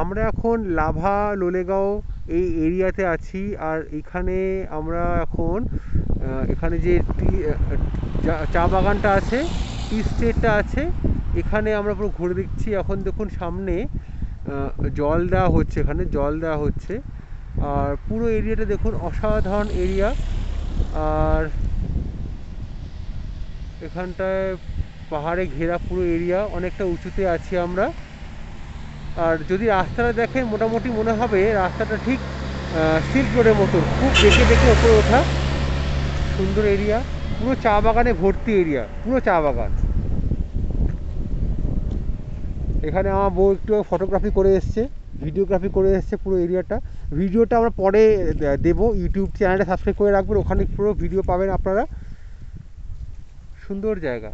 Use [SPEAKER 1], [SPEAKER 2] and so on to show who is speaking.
[SPEAKER 1] আমরা এখন লাভা, লোলেগাঁও এই এরিয়াতে আছি আর এখানে আমরা এখন এখানে যে টি চা- বাগানটা আছে, টি স্টেটটা আছে, এখানে আমরা পুরো ঘুরে দেখছি। এখন দেখুন সামনে জল দেওয়া হচ্ছে এখানে, জল দেওয়া হচ্ছে। আর পুরো এরিয়াটা দেখুন অসাধারণ এরিয়া। আর এখানটায় পাহাড়ে ঘেরা পুরো এরিয়া, অনেকটা উঁচুতে আছি আমরা। আর যদি রাস্তাটা দেখেন মোটামুটি মনে হবে রাস্তাটা ঠিক সিল্ক রোডের মতো খুব দেখে দেখে ওপরে ওঠা। সুন্দর এরিয়া পুরো চা বাগানে ভর্তি এরিয়া পুরো চা বাগান। এখানে আমার বউ একটু ফটোগ্রাফি করে এসছে ভিডিওগ্রাফি করে এসছে পুরো এরিয়াটা ভিডিওটা আমরা পরে দেবো। ইউটিউব চ্যানেলটা সাবস্ক্রাইব করে রাখবেন। ওখানে পুরো ভিডিও পাবেন আপনারা। সুন্দর জায়গা।